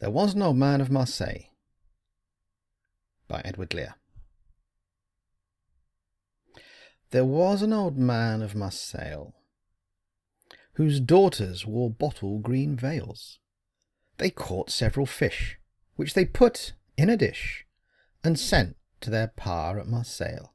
There was an old man of Marseilles by Edward Lear. There was an old man of Marseilles whose daughters wore bottle green veils. They caught several fish, which they put in a dish and sent to their pa at Marseilles.